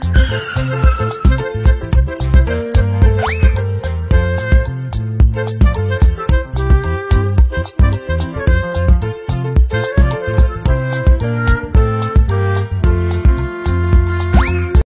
嗯。